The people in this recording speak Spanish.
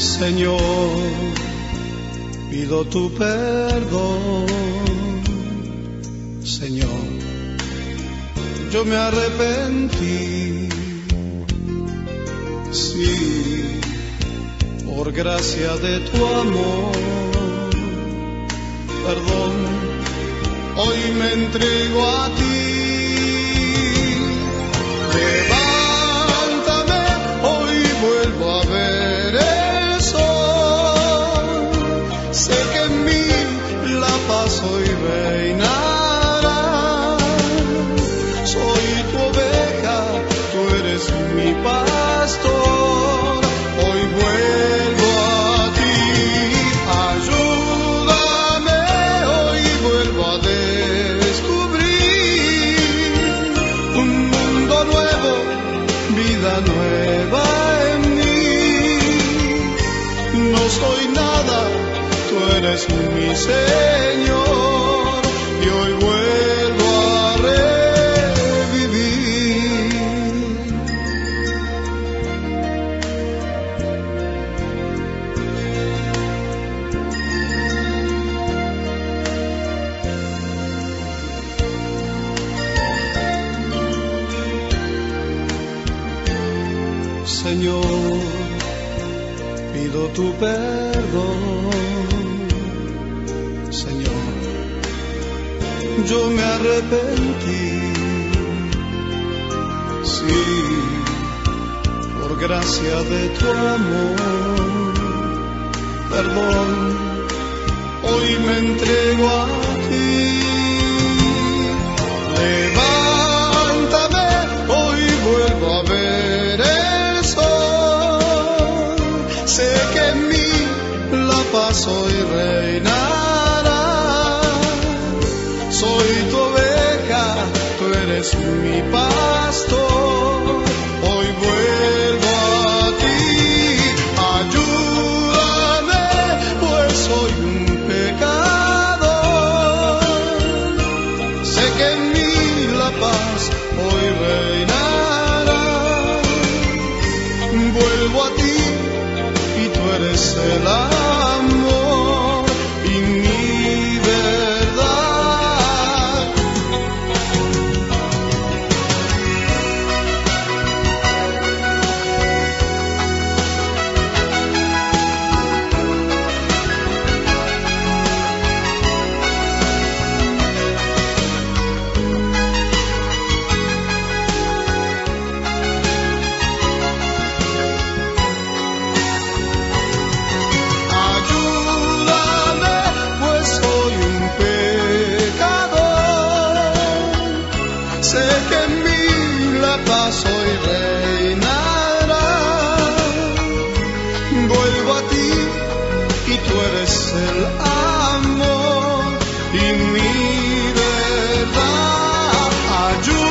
Señor, pido tu perdón. Señor, yo me arrepentí. Sí, por gracia de tu amor. Perdón, hoy me entrego a ti. Soy tu oveja, tú eres mi pastor. Hoy vuelvo a ti. Ayúdame, hoy vuelvo a descubrir un mundo nuevo, vida nueva en mí. No soy nada, tú eres mi Señor Señor, pido tu perdón. Señor, yo me arrepentí. Sí, por gracia de tu amor. Perdón, hoy me entrego a la paz hoy reinará. Soy tu oveja, tú eres mi pastor. Hoy vuelvo a ti. Ayúdame, pues soy un pecador. Sé que en mí la paz hoy reinará. Vuelvo a ti y tú eres el amor Sé que en mí la paz hoy reinará. Vuelvo a ti y tú eres el amor y mi verdad. Ayúdame,